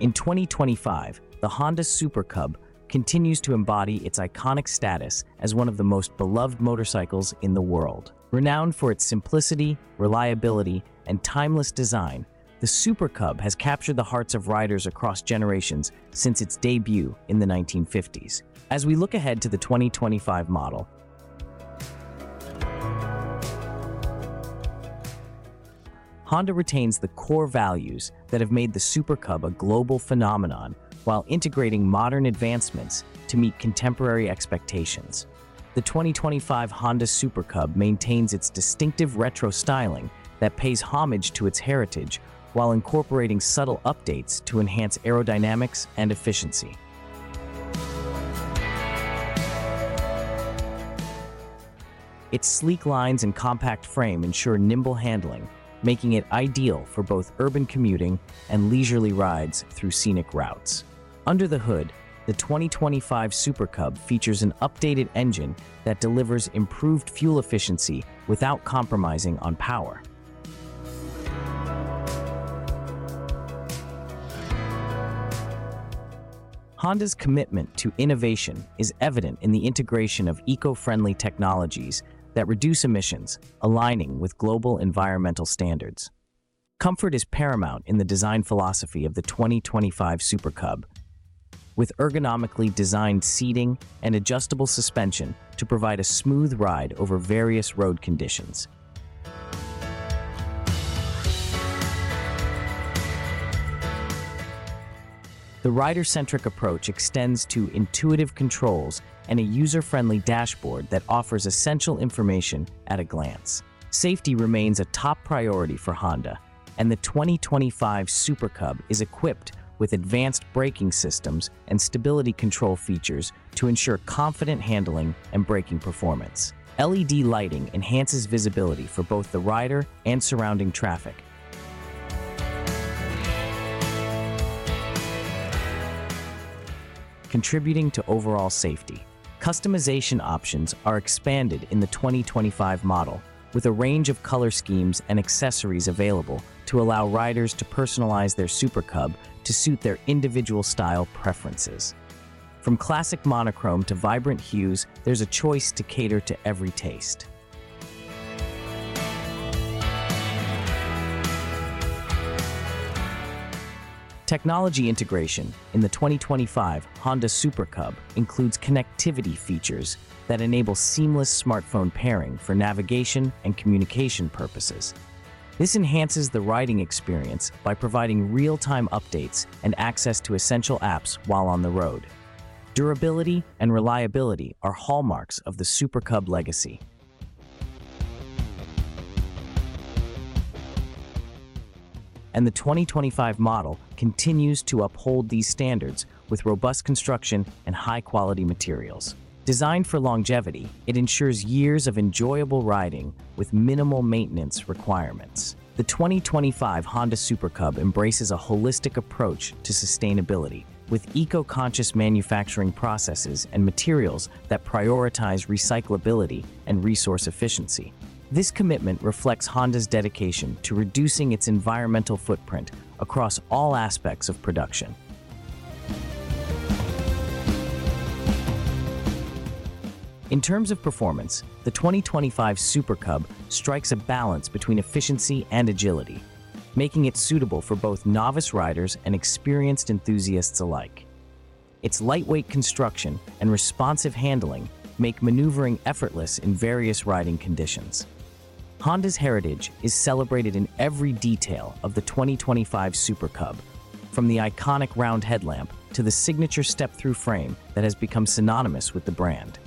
In 2025, the Honda Super Cub continues to embody its iconic status as one of the most beloved motorcycles in the world. Renowned for its simplicity, reliability, and timeless design, the Super Cub has captured the hearts of riders across generations since its debut in the 1950s. As we look ahead to the 2025 model, Honda retains the core values that have made the Super Cub a global phenomenon while integrating modern advancements to meet contemporary expectations. The 2025 Honda Super Cub maintains its distinctive retro styling that pays homage to its heritage while incorporating subtle updates to enhance aerodynamics and efficiency. Its sleek lines and compact frame ensure nimble handling, making it ideal for both urban commuting and leisurely rides through scenic routes. Under the hood, the 2025 Super Cub features an updated engine that delivers improved fuel efficiency without compromising on power. Honda's commitment to innovation is evident in the integration of eco-friendly technologies that reduce emissions, aligning with global environmental standards. Comfort is paramount in the design philosophy of the 2025 Super Cub, with ergonomically designed seating and adjustable suspension to provide a smooth ride over various road conditions. The rider-centric approach extends to intuitive controls and a user-friendly dashboard that offers essential information at a glance. Safety remains a top priority for Honda, and the 2025 Super Cub is equipped with advanced braking systems and stability control features to ensure confident handling and braking performance. LED lighting enhances visibility for both the rider and surrounding traffic, contributing to overall safety. Customization options are expanded in the 2025 model, with a range of color schemes and accessories available to allow riders to personalize their Super Cub to suit their individual style preferences. From classic monochrome to vibrant hues, there's a choice to cater to every taste. Technology integration in the 2025 Honda Super Cub includes connectivity features that enable seamless smartphone pairing for navigation and communication purposes. This enhances the riding experience by providing real-time updates and access to essential apps while on the road. Durability and reliability are hallmarks of the Super Cub legacy. And the 2025 model continues to uphold these standards with robust construction and high-quality materials. Designed for longevity, it ensures years of enjoyable riding with minimal maintenance requirements. The 2025 Honda Super Cub embraces a holistic approach to sustainability, with eco-conscious manufacturing processes and materials that prioritize recyclability and resource efficiency. This commitment reflects Honda's dedication to reducing its environmental footprint across all aspects of production. In terms of performance, the 2025 Super Cub strikes a balance between efficiency and agility, making it suitable for both novice riders and experienced enthusiasts alike. Its lightweight construction and responsive handling make maneuvering effortless in various riding conditions. Honda's heritage is celebrated in every detail of the 2025 Super Cub, from the iconic round headlamp to the signature step-through frame that has become synonymous with the brand.